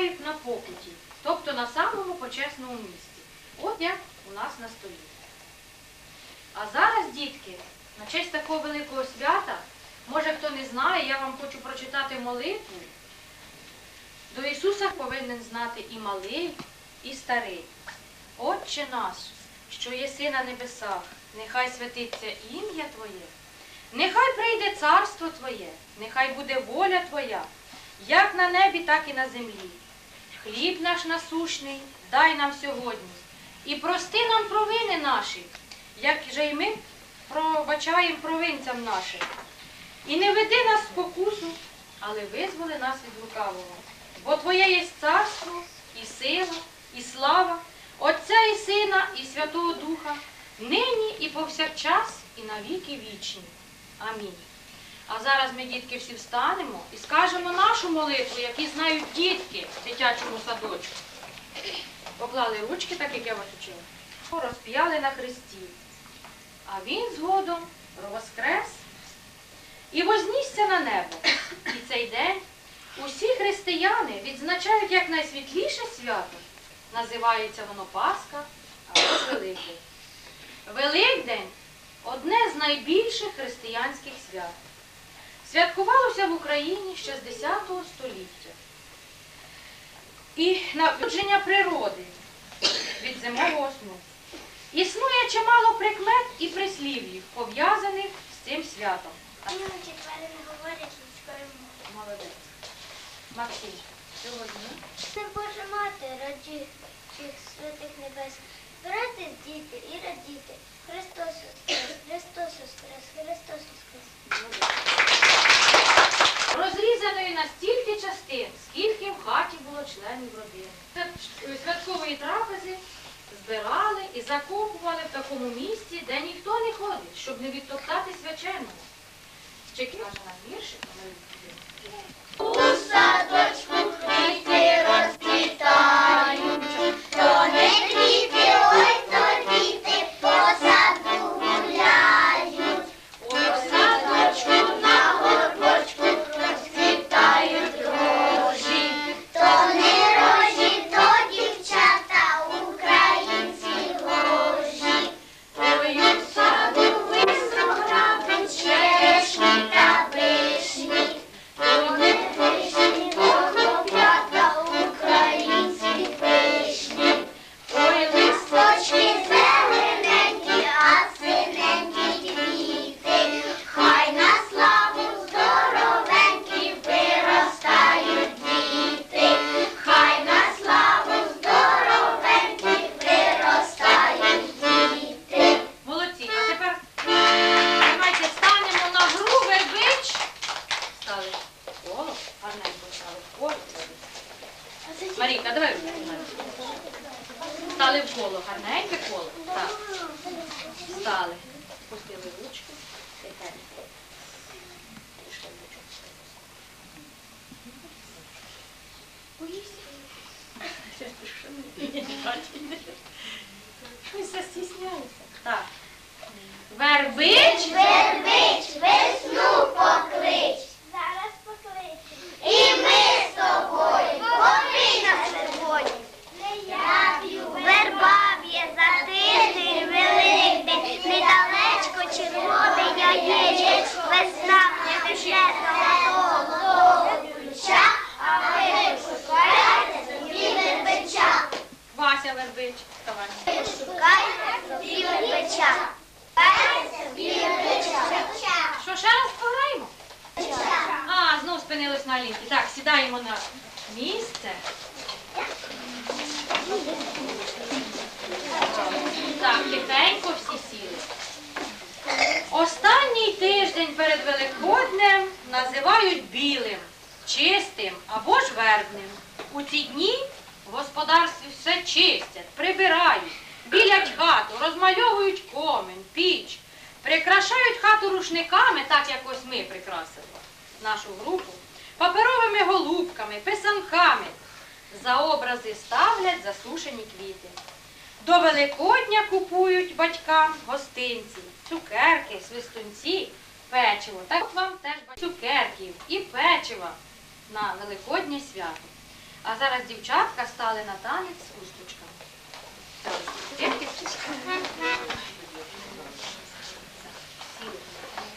зберігають на покуті, тобто на самому почесному місці. От як у нас на столі. А зараз, дітки, на честь такого великого свята, може хто не знає, я вам хочу прочитати молитву. До Ісуса повинен знати і малий, і старий. Отче наш, що єси на небесах, нехай святиться ім'я Твоє, нехай прийде царство Твоє, нехай буде воля Твоя, як на небі, так і на землі. Хліб наш насущний дай нам сьогодні, і прости нам провини наші, як же й ми пробачаємо провинцям нашим. І не веди нас в спокусу, але визволи нас від лукавого. Бо Твоє є царство, і сила, і слава, Отця і Сина, і Святого Духа, нині і повсякчас, і на віки вічні. Амінь. А зараз ми, дітки, всі встанемо і скажемо нашу молитву, які знають дітки в дитячому садочку. Поклали ручки, так як я вас учила, розп'яли на хресті. А він згодом воскрес і вознісся на небо. І цей день усі християни відзначають як найсвітліше свято. Називається воно Пасха або ж Великдень. Великдень одне з найбільших християнських свят. Святкувалося в Україні ще з 10 століття. І народження природи від зимового сну. Існує чимало прикмет і прислів'їв, пов'язаних з цим святом. Молодець. Максим, сьогодні. Це Божа мати, раді всіх святих небес. Збирайтесь, діти, і радіти. Христос Воскрес, Христос Воскрес, Христос Воскрес. Розрізаної на стільки частин, скільки в хаті було членів родини. Святкової трапези збирали і закопували в такому місці, де ніхто не ходить, щоб не відтоптати свяченого. Чеки каже нам Марійка, давай тримай. Стали в коло, гарненьке коло. Так. Стали. Пустили ручки. Щось застіснялися. Так. Вербич. Вербич, весну поклич. Зараз поклич. І ми з тобою, побий на червоні. Я п'ю верба б'є за тиждень великдень, недалечко червоне яєчко, весна не вже золотого ключа, а ви шукаєте собі вербича. Вася Вербич. Вставай. Шукайте собі вербича. Шукайте собі вербича. Що, ще раз пограємо? А, знов спинились на лінці. Так, сідаємо на місце. Так, тихенько всі сіли. Останній тиждень перед Великоднем називають білим, чистим або ж вербним. У ці дні в господарстві все чистять, прибирають, білять хату, розмальовують комин, піч, прикрашають хату рушниками, так як ось ми прикрасили нашу групу, паперовими голубками, писанками. За образи ставлять засушені квіти. До Великодня купують батькам гостинці, цукерки, свистунці, печиво. Так от вам теж цукерків і печива на Великоднє свято. А зараз дівчатка стали на танець з усточками.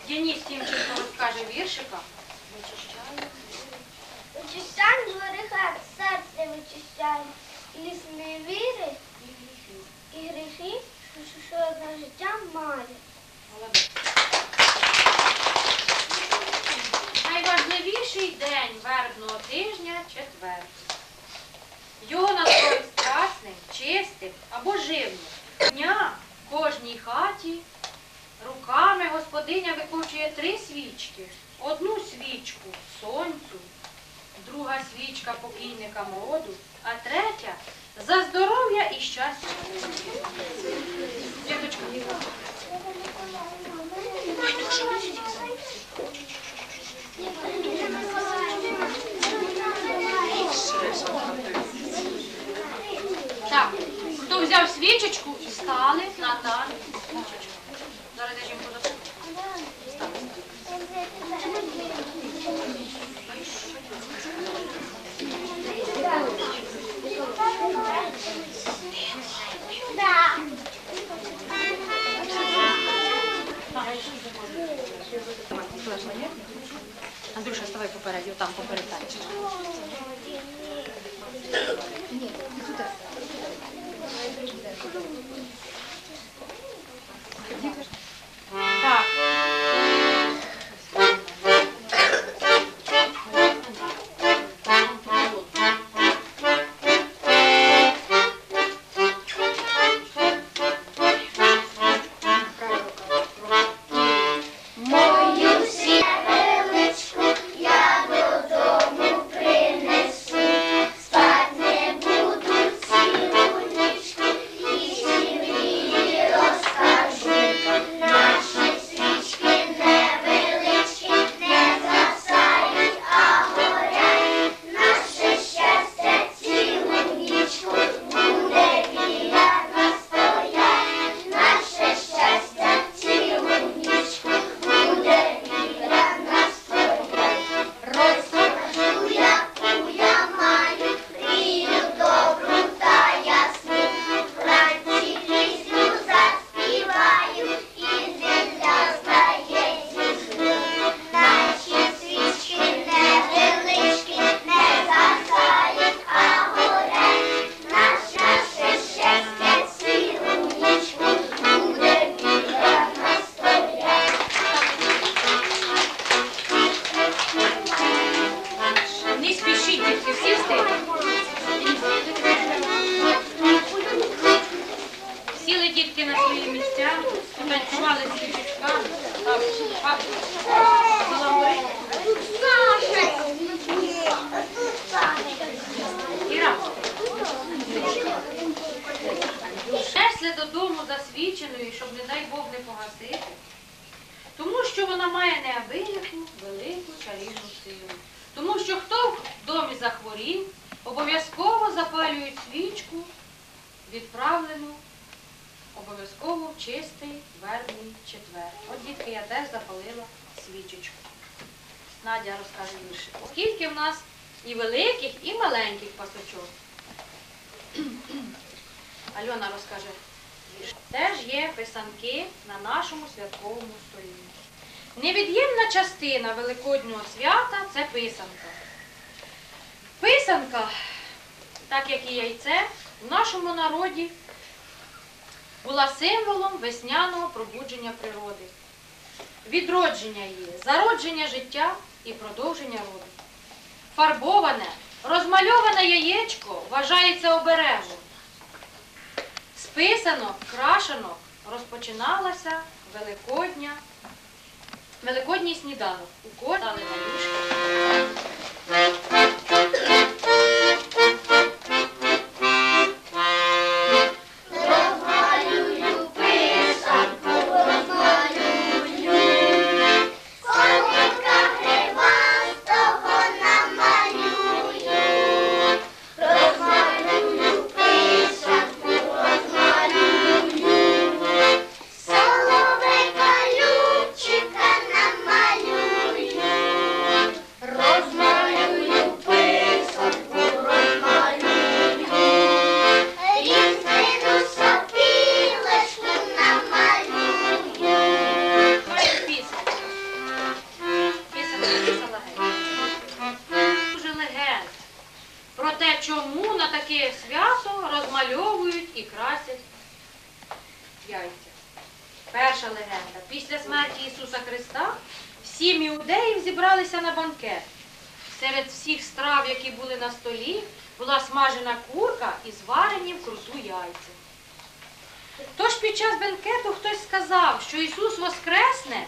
Денис Тімченко розкаже віршика. Очищаємо двори хат, серце вичищаємо. Ліс невіри і гріхи, що, що одне життя має. Молодець. Найважливіший день тижня четвер. Його називають страсним, чистим або живним. Дня в кожній хаті руками господиня викручує три свічки. Одну свічку сонцю, друга свічка покійникам роду, а третя за здоров'я і щастя. Андрюша, ставай попередньо, там поперед танчик. Так. Вона має неабияку велику чарівну силу. Тому що хто в домі захворів, обов'язково запалюють свічку, відправлену обов'язково в чистий вербний четвер. От дітки, я теж запалила свічечку. Надя розкаже більше. Скільки в нас і великих, і маленьких пасочок. Альона розкаже. Теж є писанки на нашому святковому столі. Невід'ємна частина Великоднього свята це писанка. Писанка, так як і яйце, в нашому народі була символом весняного пробудження природи, відродження її, зародження життя і продовження роду. Фарбоване, розмальоване яєчко вважається оберегом. З писанок, крашенок розпочиналася Великодня, Великодній сніданок. У кожній Серед всіх страв, які були на столі, була смажена курка і зварені вкруту яйця. Тож під час бенкету хтось сказав, що Ісус воскресне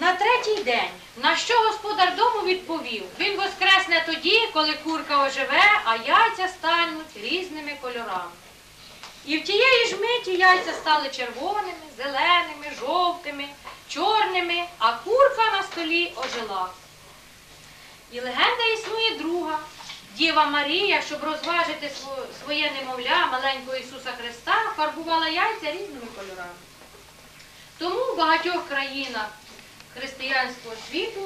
на третій день. На що господар дому відповів? Він воскресне тоді, коли курка оживе, а яйця стануть різними кольорами. І в тієї ж миті яйця стали червоними, зеленими, жовтими, чорними, а курка на столі ожила. І легенда існує друга. Діва Марія, щоб розважити своє немовля, маленького Ісуса Христа, фарбувала яйця різними кольорами. Тому в багатьох країнах християнського світу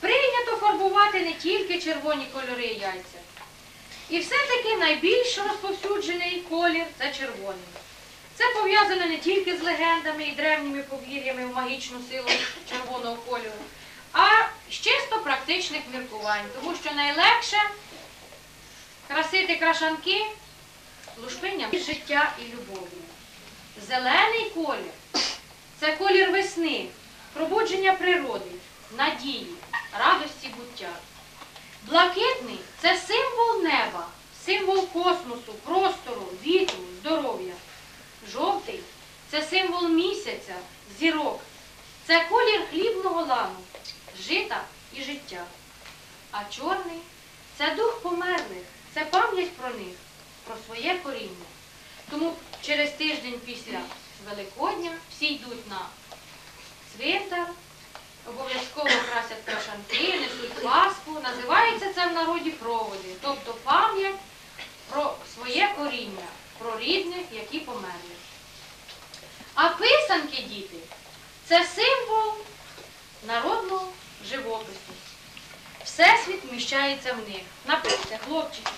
прийнято фарбувати не тільки червоні кольори яйця. І все-таки найбільш розповсюджений колір це червоний. Це пов'язано не тільки з легендами і древніми повір'ями в магічну силу червоного кольору, а з чисто практичних міркувань, тому що найлегше красити крашанки лушпинням життя і любові. Зелений колір це колір весни, пробудження природи, надії, радості буття. Блакитний це символ неба, символ космосу, простору, вітру, здоров'я. Жовтий це символ місяця, зірок. Це колір хлібного лану, жита і життя. А чорний це дух померлих, це пам'ять про них, про своє коріння. Тому через тиждень після Великодня всі йдуть на цвинтар, обов'язково красять крашанки, несуть пасху. Називається це в народі проводи, тобто пам'ять про своє коріння, про рідних, які померли. А писанки, діти, це символ народного живопису. Всесвіт вміщається в них. Напишіть, хлопчики.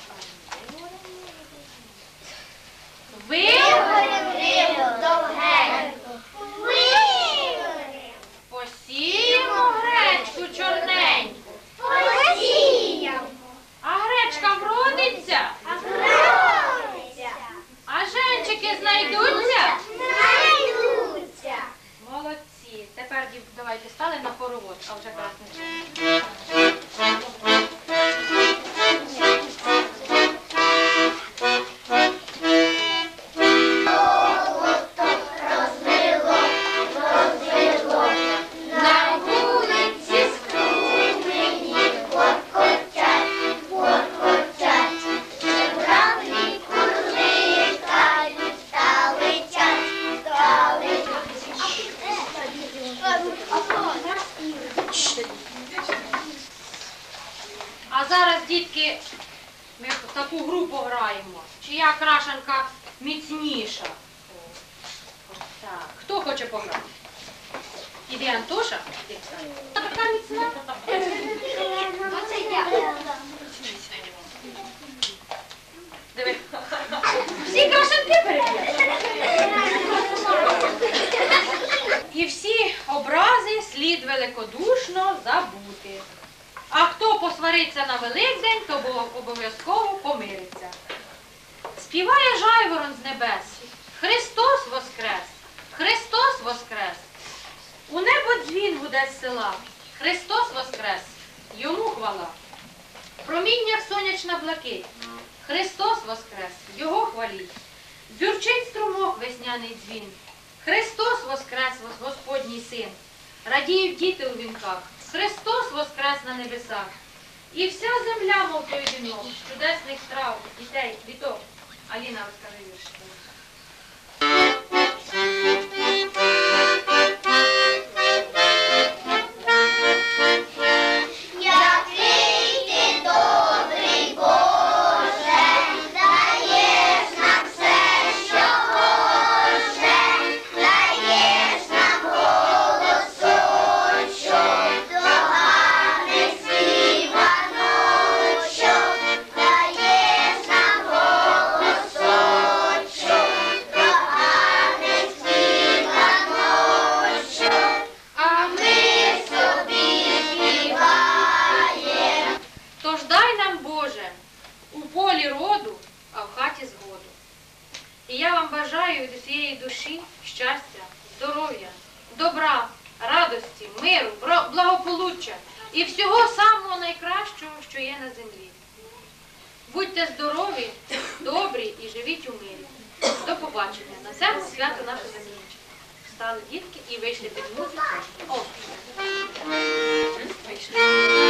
Міцніша? Так, хто хоче пограти? Іди Антоша. Така міцна. Оце я. Диви. Всі крашенки переб'ють. І всі образи слід великодушно забути. А хто посвариться на Великдень, то обов'язково помириться. Співає жайворон з небес. Христос воскрес! Христос воскрес! У небо дзвін гуде з села. Христос воскрес! Йому хвала! В сонячна блакить. Христос воскрес! Його хваліть! Дзюрчить струмок весняний дзвін. Христос воскрес, Господній син. Радіють діти у вінках. Христос воскрес на небесах. І вся земля, мов той вінок, чудесних страв, дітей, квіток. Аліна, розкажи вірш. співали дітки і вийшли під музику. О, вийшли.